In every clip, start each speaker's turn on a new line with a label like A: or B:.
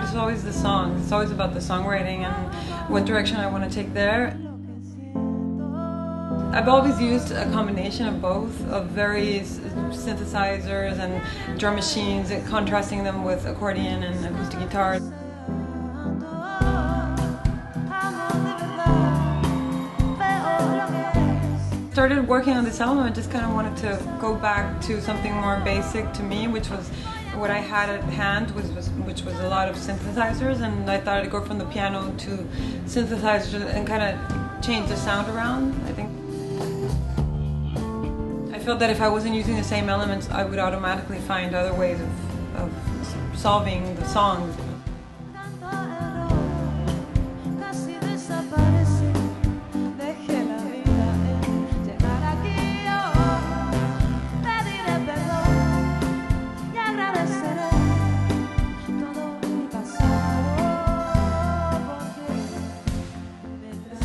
A: always the songs. It's always about the songwriting and what direction I want to take there. I've always used a combination of both, of various synthesizers and drum machines, contrasting them with accordion and acoustic guitar. started working on this album, I just kind of wanted to go back to something more basic to me, which was what I had at hand, was, was, which was a lot of synthesizers, and I thought I'd go from the piano to synthesizers and kind of change the sound around. I think I felt that if I wasn't using the same elements, I would automatically find other ways of, of solving the songs.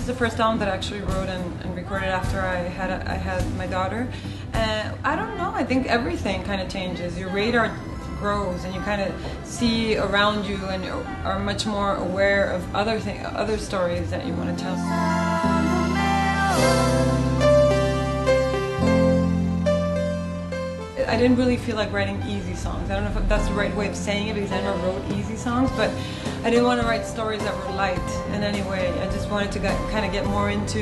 A: The first album that I actually wrote and, and recorded after I had a, I had my daughter. And I don't know. I think everything kind of changes. Your radar grows, and you kind of see around you, and are much more aware of other thing, other stories that you want to tell. I didn't really feel like writing easy songs. I don't know if that's the right way of saying it because I never wrote easy songs, but I didn't want to write stories that were light in any way. I just wanted to get, kind of get more into,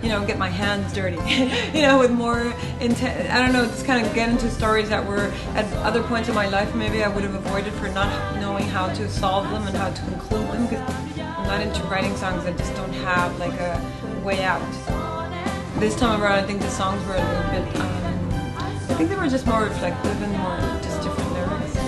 A: you know, get my hands dirty, you know, with more intent. I don't know, just kind of get into stories that were at other points in my life maybe I would have avoided for not knowing how to solve them and how to conclude them because I'm not into writing songs that just don't have like a way out. This time around, I think the songs were a little bit. Um, I think they were just more reflective and more just different lyrics.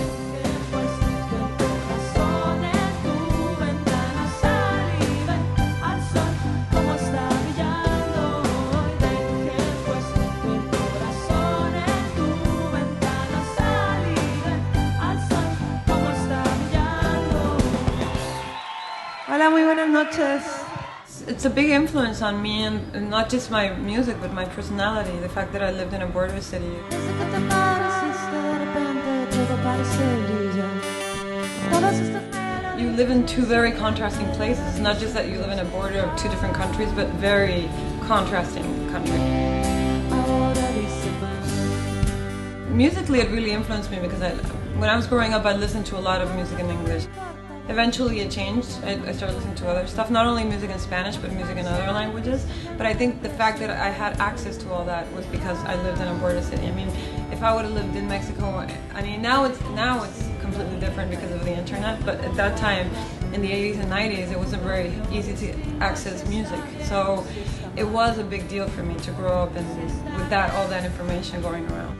B: Hola, muy buenas noches.
A: It's a big influence on me and, not just my music but my personality, the fact that I lived in a border city. You live in two very contrasting places. It's not just that you live in a border of two different countries, but very contrasting countries. Musically, it really influenced me because I, when I was growing up, I listened to a lot of music in English. Eventually, it changed. I, I started listening to other stuff, not only music in Spanish, but music in other languages. But I think the fact that I had access to all that was because I lived in a border city. I mean, if I would have lived in Mexico, I mean, now it's now it's completely different because of the internet. But at that time, in the 80s and 90s, it wasn't very easy to access music. So it was a big deal for me to grow up and with that all that information going around.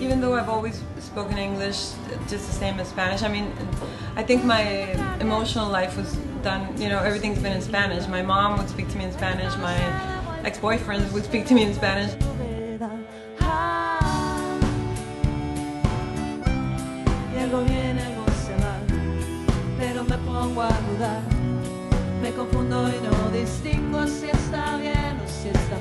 A: Even though I've always spoken English just the same as Spanish, I mean, I think my emotional life was done, you know, everything's been in Spanish. My mom would speak to me in Spanish, my ex boyfriends would speak to me in Spanish.
B: Me confundo y no distingo si está bien o si está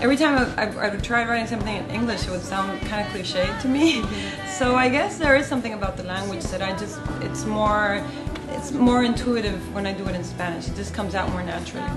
A: every time I've tried would try writing something in English, it would sound kind of cliche to me. So I guess there is something about the language that I just, it's more, it's more intuitive when I do it in Spanish. It just comes out more naturally.